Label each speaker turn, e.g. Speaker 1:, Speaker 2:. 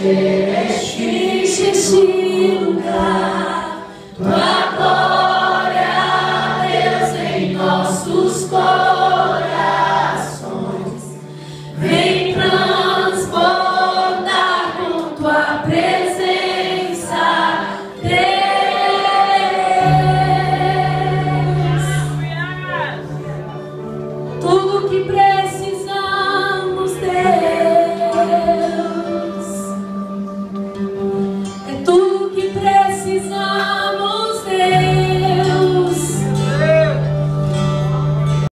Speaker 1: Celeste este lugar, tua glória, Deus, em nossos corações. Vem transbordar com tua presença, Deus. Tudo que precisa.